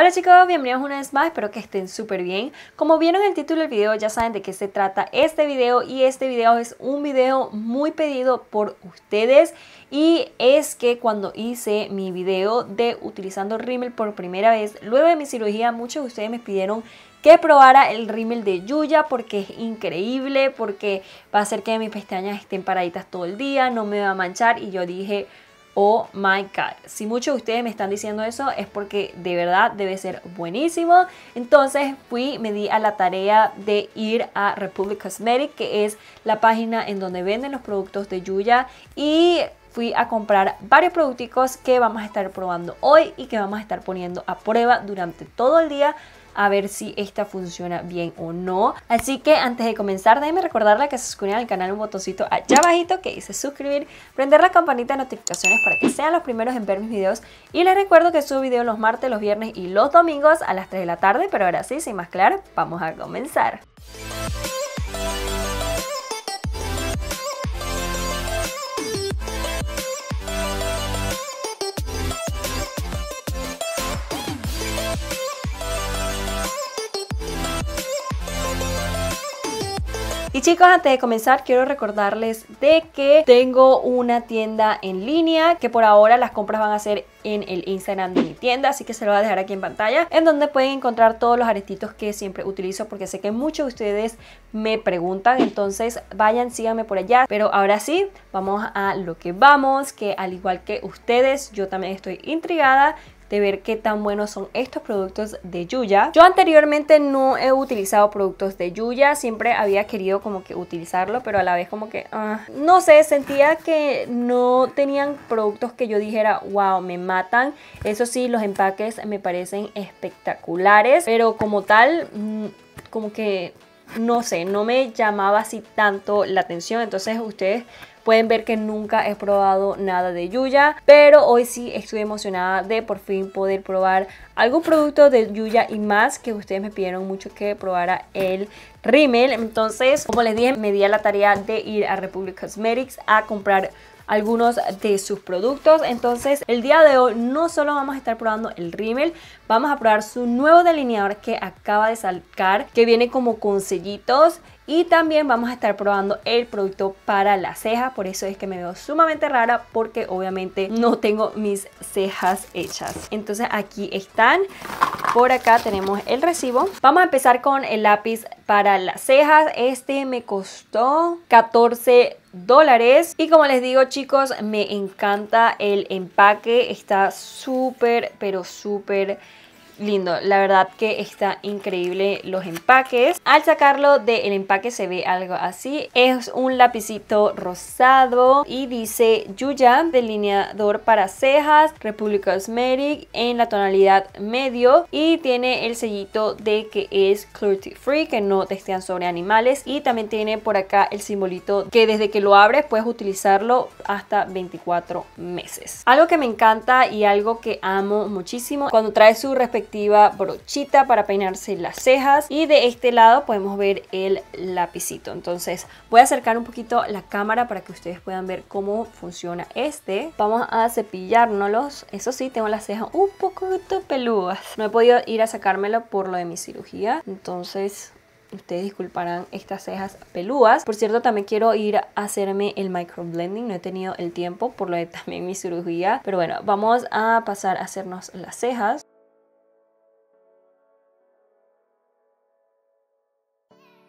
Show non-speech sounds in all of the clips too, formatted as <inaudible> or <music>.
Hola chicos, bienvenidos una vez más, espero que estén súper bien. Como vieron el título del video ya saben de qué se trata este video y este video es un video muy pedido por ustedes y es que cuando hice mi video de utilizando Rimmel por primera vez, luego de mi cirugía muchos de ustedes me pidieron que probara el rímel de Yuya porque es increíble, porque va a hacer que mis pestañas estén paraditas todo el día, no me va a manchar y yo dije Oh my god, si muchos de ustedes me están diciendo eso es porque de verdad debe ser buenísimo. Entonces fui, me di a la tarea de ir a Republic Cosmetic, que es la página en donde venden los productos de Yuya. Y fui a comprar varios productos que vamos a estar probando hoy y que vamos a estar poniendo a prueba durante todo el día a ver si esta funciona bien o no. Así que antes de comenzar, déjenme recordarle que se suscriban al canal un botoncito allá abajito que dice suscribir, prender la campanita de notificaciones para que sean los primeros en ver mis videos. Y les recuerdo que subo videos los martes, los viernes y los domingos a las 3 de la tarde, pero ahora sí, sin más claro, vamos a comenzar. Y chicos, antes de comenzar quiero recordarles de que tengo una tienda en línea que por ahora las compras van a ser en el Instagram de mi tienda, así que se lo voy a dejar aquí en pantalla, en donde pueden encontrar todos los aretitos que siempre utilizo porque sé que muchos de ustedes me preguntan, entonces vayan, síganme por allá. Pero ahora sí, vamos a lo que vamos, que al igual que ustedes, yo también estoy intrigada de ver qué tan buenos son estos productos de Yuya. Yo anteriormente no he utilizado productos de Yuya, siempre había querido como que utilizarlo, pero a la vez como que, ah, no sé, sentía que no tenían productos que yo dijera, wow, me matan. Eso sí, los empaques me parecen espectaculares, pero como tal, mm, como que no sé, no me llamaba así tanto la atención. Entonces ustedes Pueden ver que nunca he probado nada de Yuya, pero hoy sí estoy emocionada de por fin poder probar algún producto de Yuya y más que ustedes me pidieron mucho que probara el Rimmel. Entonces, como les dije, me di a la tarea de ir a Republic Cosmetics a comprar algunos de sus productos. Entonces, el día de hoy no solo vamos a estar probando el rímel, vamos a probar su nuevo delineador que acaba de sacar, que viene como con sellitos y también vamos a estar probando el producto para la ceja, por eso es que me veo sumamente rara porque obviamente no tengo mis cejas hechas. Entonces aquí están, por acá tenemos el recibo. Vamos a empezar con el lápiz para las cejas. Este me costó 14 dólares. Y como les digo chicos me encanta el empaque. Está súper pero súper lindo. La verdad que está increíble los empaques. Al sacarlo del empaque se ve algo así. Es un lapicito rosado y dice Yuya, delineador para cejas, Republic Cosmetic en la tonalidad medio y tiene el sellito de que es cruelty free, que no testean sobre animales y también tiene por acá el simbolito que desde que lo abres puedes utilizarlo hasta 24 meses. Algo que me encanta y algo que amo muchísimo cuando trae su respectivo brochita para peinarse las cejas y de este lado podemos ver el lapicito entonces voy a acercar un poquito la cámara para que ustedes puedan ver cómo funciona este vamos a cepillárnoslos eso sí tengo las cejas un poco peludas no he podido ir a sacármelo por lo de mi cirugía entonces Ustedes disculparán estas cejas peludas. Por cierto, también quiero ir a hacerme el microblending. No he tenido el tiempo por lo de también mi cirugía. Pero bueno, vamos a pasar a hacernos las cejas.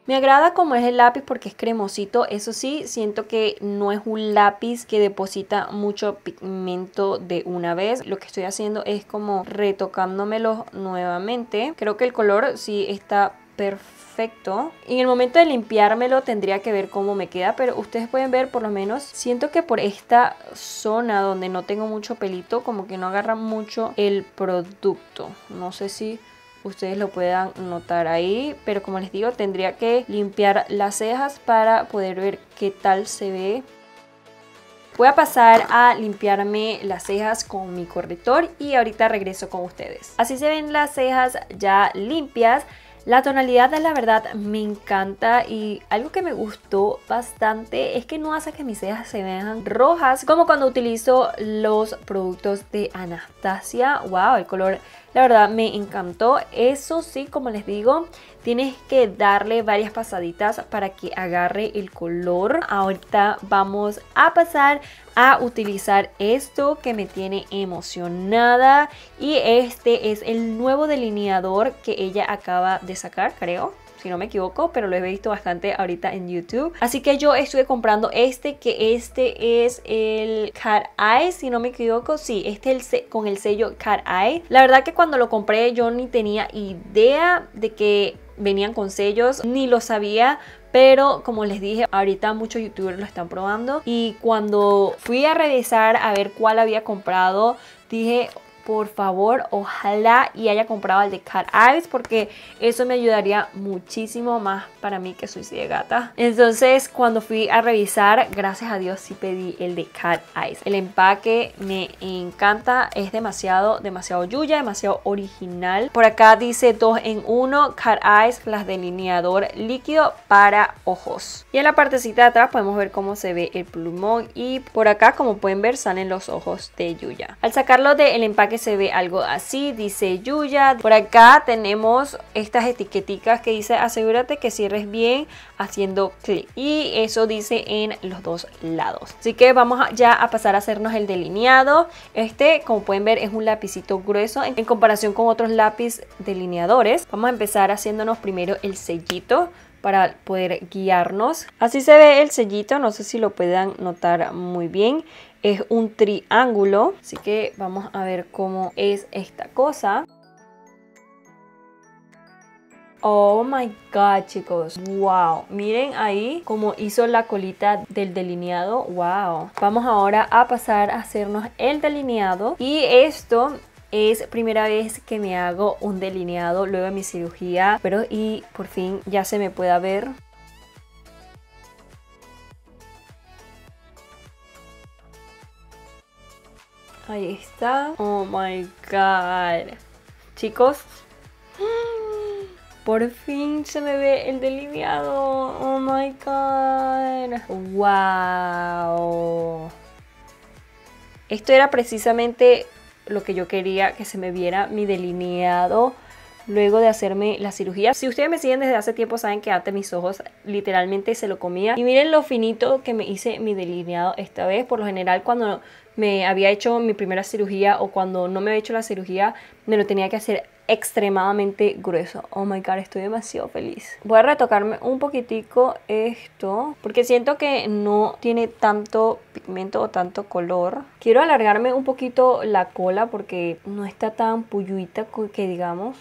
Me agrada como es el lápiz porque es cremosito, eso sí, siento que no es un lápiz que deposita mucho pigmento de una vez. Lo que estoy haciendo es como retocándomelo nuevamente. Creo que el color sí está perfecto. En el momento de limpiármelo tendría que ver cómo me queda, pero ustedes pueden ver por lo menos, siento que por esta zona donde no tengo mucho pelito, como que no agarra mucho el producto. No sé si ustedes lo puedan notar ahí pero como les digo tendría que limpiar las cejas para poder ver qué tal se ve Voy a pasar a limpiarme las cejas con mi corrector y ahorita regreso con ustedes. Así se ven las cejas ya limpias. La tonalidad la verdad me encanta y algo que me gustó bastante es que no hace que mis cejas se vean rojas como cuando utilizo los productos de Anastasia. Wow, el color La verdad me encantó. Eso sí, como les digo, tienes que darle varias pasaditas para que agarre el color. Ahorita vamos a pasar a utilizar esto que me tiene emocionada y este es el nuevo delineador que ella acaba de sacar creo si no me equivoco, pero lo he visto bastante ahorita en YouTube. Así que yo estuve comprando este, que este es el Cat Eye, si no me equivoco. Sí, este es el con el sello Cat Eye. La verdad que cuando lo compré yo ni tenía idea de que venían con sellos, ni lo sabía, pero como les dije, ahorita muchos youtubers lo están probando y cuando fui a revisar a ver cuál había comprado, dije, por favor, ojalá y haya comprado el de Cat Eyes porque eso me ayudaría muchísimo más para mí que soy gata. Entonces, cuando fui a revisar, gracias a Dios sí pedí el de Cat Eyes. El empaque me encanta, es demasiado, demasiado yuya, demasiado original. Por acá dice 2 en 1 Cat Eyes las delineador líquido para ojos. Y en la partecita de atrás podemos ver cómo se ve el plumón y por acá, como pueden ver, salen los ojos de Yuya. Al sacarlo del empaque que se ve algo así, dice Yuya. Por acá tenemos estas etiqueticas que dice asegúrate que cierres bien haciendo clic. Y eso dice en los dos lados. Así que vamos ya a pasar a hacernos el delineado. Este, como pueden ver, es un lapicito grueso en comparación con otros lápiz delineadores. Vamos a empezar haciéndonos primero el sellito para poder guiarnos. Así se ve el sellito, no sé si lo puedan notar muy bien es un triángulo. Así que vamos a ver cómo es esta cosa. Oh my god chicos, wow, miren ahí cómo hizo la colita del delineado, wow. Vamos ahora a pasar a hacernos el delineado y esto es primera vez que me hago un delineado luego de mi cirugía, pero y por fin ya se me pueda ver. Ahí está. Oh my god. Chicos. <gasps> Por fin se me ve el delineado. Oh my god. Wow. Esto era precisamente lo que yo quería que se me viera mi delineado luego de hacerme la cirugía. Si ustedes me siguen desde hace tiempo saben que antes mis ojos literalmente se lo comía. Y miren lo finito que me hice mi delineado esta vez. Por lo general cuando me había hecho mi primera cirugía o cuando no me había hecho la cirugía, me lo tenía que hacer extremadamente grueso. Oh my god, estoy demasiado feliz. Voy a retocarme un poquitico esto porque siento que no tiene tanto pigmento o tanto color. Quiero alargarme un poquito la cola porque no está tan puyuita que digamos.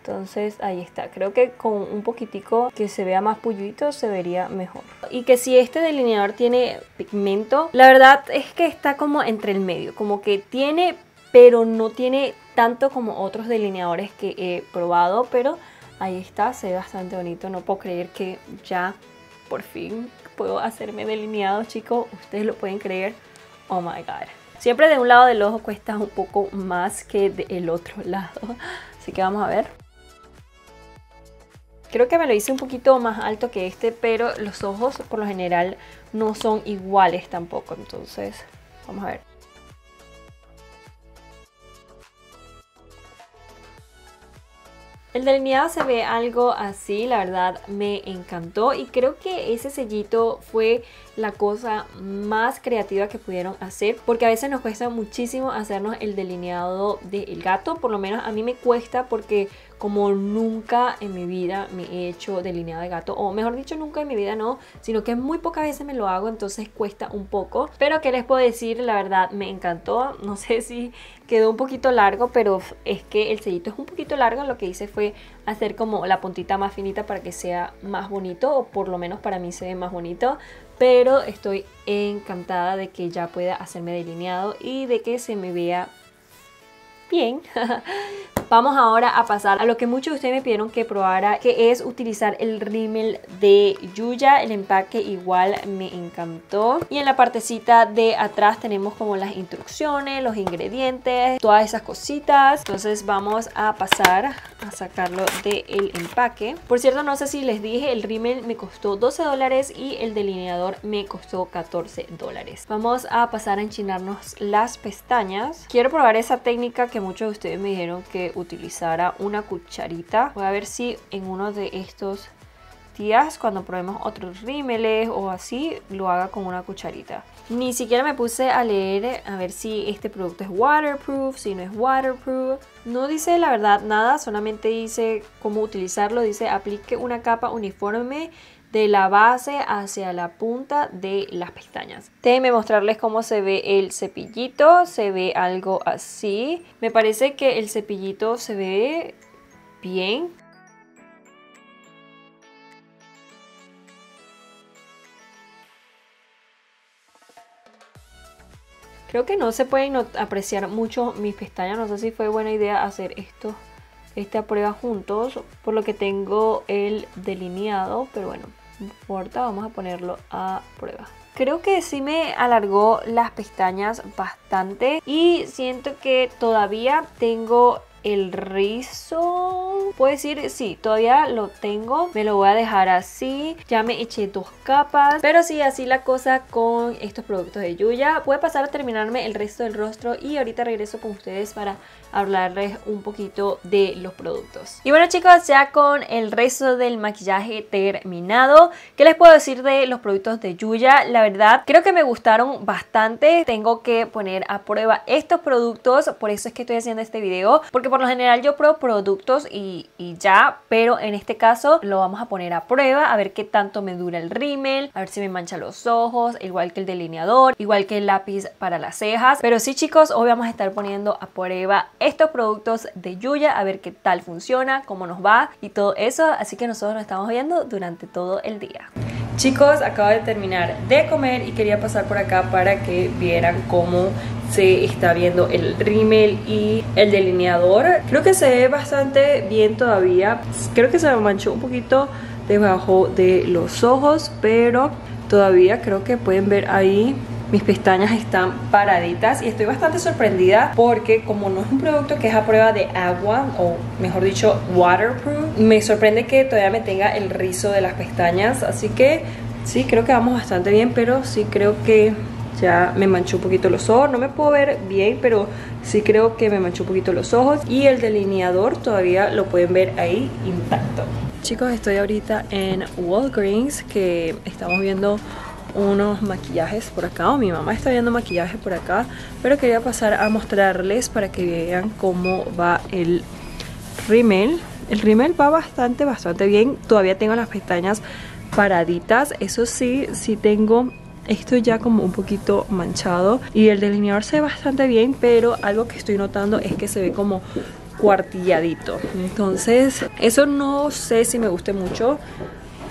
Entonces ahí está, creo que con un poquitico que se vea más pullito se vería mejor. Y que si este delineador tiene pigmento, la verdad es que está como entre el medio, como que tiene pero no tiene tanto como otros delineadores que he probado, pero ahí está, se ve bastante bonito, no puedo creer que ya por fin puedo hacerme delineado chicos, ustedes lo pueden creer, oh my god. Siempre de un lado del ojo cuesta un poco más que del otro lado, <laughs> así que vamos a ver. Creo que me lo hice un poquito más alto que este, pero los ojos por lo general no son iguales tampoco. Entonces, vamos a ver. El delineado se ve algo así, la verdad me encantó y creo que ese sellito fue la cosa más creativa que pudieron hacer porque a veces nos cuesta muchísimo hacernos el delineado del gato, por lo menos a mí me cuesta porque como nunca en mi vida me he hecho delineado de gato, o mejor dicho, nunca en mi vida no, sino que muy pocas veces me lo hago, entonces cuesta un poco. Pero que les puedo decir, la verdad me encantó, <laughs> no sé si quedó un poquito largo, pero es que el sellito es un poquito largo, lo que hice fue hacer como la puntita más finita para que sea más bonito, o por lo menos para mí se ve más bonito. Pero estoy encantada de que ya pueda hacerme delineado y de que se me vea bien. <laughs> vamos ahora a pasar a lo que muchos de ustedes me pidieron que probara, que es utilizar el rímel de Yuya. El empaque igual me encantó. Y en la partecita de atrás tenemos como las instrucciones, los ingredientes, todas esas cositas. Entonces vamos a pasar a sacarlo del empaque. Por cierto, no sé si les dije, el rímel me costó 12 dólares y el delineador me costó 14 dólares. Vamos a pasar a enchinarnos las pestañas. Quiero probar esa técnica que muchos de ustedes me dijeron que utilizara una cucharita. Voy a ver si en uno de estos días cuando probemos otros rímeles o así lo haga con una cucharita. Ni siquiera me puse a leer a ver si este producto es waterproof, si no es waterproof. No dice la verdad nada, solamente dice cómo utilizarlo. Dice aplique una capa uniforme de la base hacia la punta de las pestañas. Déjenme mostrarles cómo se ve el cepillito. Se ve algo así. Me parece que el cepillito se ve bien. Creo que no se pueden apreciar mucho mis pestañas. No sé si fue buena idea hacer esto, esta prueba juntos. Por lo que tengo el delineado. Pero bueno, no Vamos a ponerlo a prueba. Creo que sí me alargó las pestañas bastante. Y siento que todavía tengo el rizo. Puedo decir sí todavía lo tengo. Me lo voy a dejar así. Ya me eché dos capas. Pero sí así la cosa con estos productos de Yuya. Voy a pasar a terminarme el resto del rostro y ahorita regreso con ustedes para hablarles un poquito de los productos y bueno chicos ya con el resto del maquillaje terminado ¿qué les puedo decir de los productos de Yuya? la verdad creo que me gustaron bastante tengo que poner a prueba estos productos por eso es que estoy haciendo este video porque por lo general yo pruebo productos y, ya, pero en este caso lo vamos a poner a prueba, a ver qué tanto me dura el rímel, a ver si me mancha los ojos, igual que el delineador, igual que el lápiz para las cejas. Pero sí chicos, hoy vamos a estar poniendo a prueba estos productos de Yuya, a ver qué tal funciona, cómo nos va y todo eso. Así que nosotros nos estamos viendo durante todo el día. Chicos, acabo de terminar de comer y quería pasar por acá para que vieran cómo se está viendo el rímel y el delineador. Creo que se ve bastante bien todavía. Creo que se me manchó un poquito debajo de los ojos, pero todavía creo que pueden ver ahí mis pestañas están paraditas y estoy bastante sorprendida porque como no es un producto que es a prueba de agua o mejor dicho waterproof, me sorprende que todavía me tenga el rizo de las pestañas, así que sí, creo que vamos bastante bien, pero sí creo que ya me manchó un poquito los ojos, no me puedo ver bien, pero sí creo que me manchó un poquito los ojos. Y el delineador todavía lo pueden ver ahí intacto. Chicos, estoy ahorita en Walgreens que estamos viendo unos maquillajes por acá o mi mamá está viendo maquillaje por acá pero quería pasar a mostrarles para que vean cómo va el rímel. El rímel va bastante bastante bien. Todavía tengo las pestañas paraditas. Eso sí sí tengo esto ya como un poquito manchado y el delineador se ve bastante bien pero algo que estoy notando es que se ve como cuartilladito. Entonces eso no sé si me guste mucho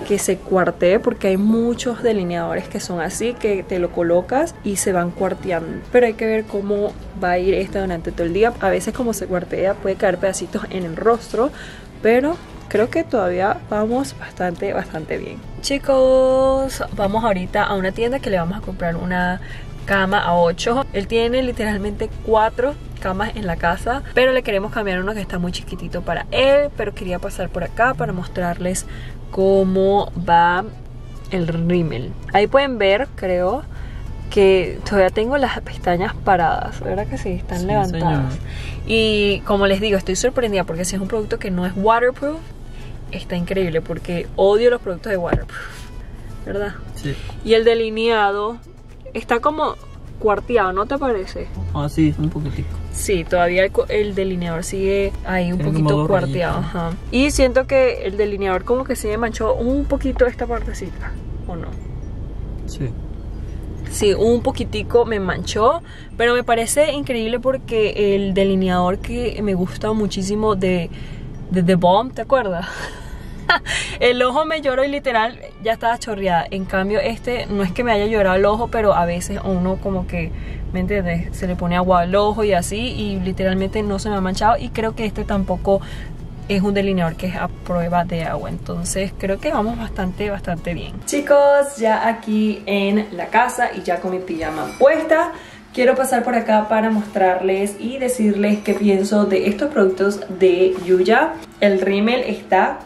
que se cuartee porque hay muchos delineadores que son así que te lo colocas y se van cuarteando. Pero hay que ver cómo va a ir esta durante todo el día. A veces como se cuartea puede caer pedacitos en el rostro pero creo que todavía vamos bastante bastante bien. Chicos vamos ahorita a una tienda que le vamos a comprar una cama a 8 él tiene literalmente 4 camas en la casa pero le queremos cambiar uno que está muy chiquitito para él pero quería pasar por acá para mostrarles cómo va el rímel. Ahí pueden ver, creo, que todavía tengo las pestañas paradas, ¿verdad que sí? Están levantadas. Y como les digo, estoy sorprendida porque si es un producto que no es waterproof, está increíble porque odio los productos de waterproof, ¿verdad? Sí. Y el delineado está como cuarteado, ¿no te parece? Ah, sí, un poquitico. Sí, todavía el, delineador sigue ahí un poquito cuarteado. Y siento que el delineador como que se me manchó un poquito esta partecita, ¿o no? Sí. Sí, un poquitico me manchó, pero me parece increíble porque el delineador que me gusta muchísimo de, de The Bomb, ¿te acuerdas? <laughs> el ojo me lloró y literal ya estaba chorreada. En cambio este no es que me haya llorado el ojo, pero a veces uno como que, ¿me entiendes? Se le pone agua al ojo y así y literalmente no se me ha manchado y creo que este tampoco es un delineador que es a prueba de agua entonces creo que vamos bastante bastante bien chicos ya aquí en la casa y ya con mi pijama puesta quiero pasar por acá para mostrarles y decirles qué pienso de estos productos de Yuya el rímel está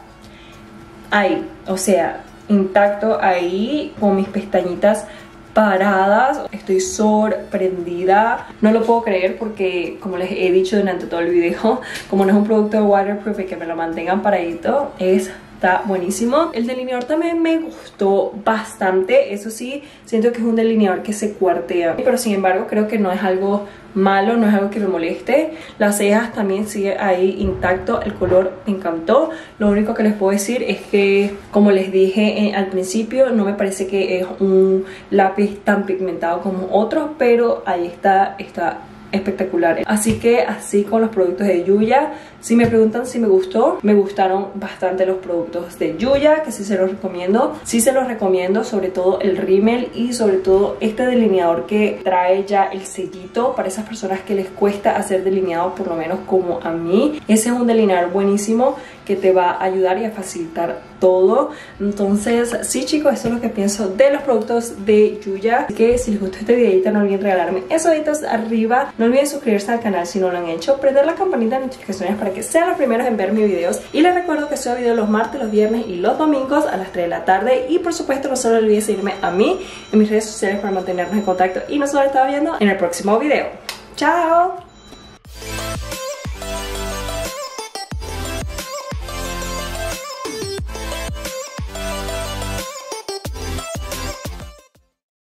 ahí o sea intacto ahí con mis pestañitas paradas. Estoy sorprendida. No lo puedo creer porque, como les he dicho durante todo el video, como no es un producto waterproof y que me lo mantengan paradito, es está buenísimo. El delineador también me gustó bastante, eso sí, siento que es un delineador que se cuartea, pero sin embargo creo que no es algo malo, no es algo que me moleste. Las cejas también sigue ahí intacto, el color encantó. Lo único que les puedo decir es que, como les dije eh, al principio, no me parece que es un lápiz tan pigmentado como otros, pero ahí está, está espectacular. Así que así con los productos de Yuya. Si me preguntan si me gustó, me gustaron bastante los productos de Yuya, que sí se los recomiendo. Sí se los recomiendo, sobre todo el rímel y sobre todo este delineador que trae ya el sellito para esas personas que les cuesta hacer delineado, por lo menos como a mí. Ese es un delineador buenísimo que te va a ayudar y a facilitar todo. Entonces, sí chicos, eso es lo que pienso de los productos de Yuya. Así que si les gustó este videito, no olviden regalarme esos deditos arriba. No olviden suscribirse al canal si no lo han hecho. Prender la campanita de notificaciones para que sean los primeros en ver mis videos. Y les recuerdo que subo videos los martes, los viernes y los domingos a las 3 de la tarde. Y por supuesto, no solo olviden seguirme a mí en mis redes sociales para mantenernos en contacto. Y nos vemos viendo en el próximo video. ¡Chao!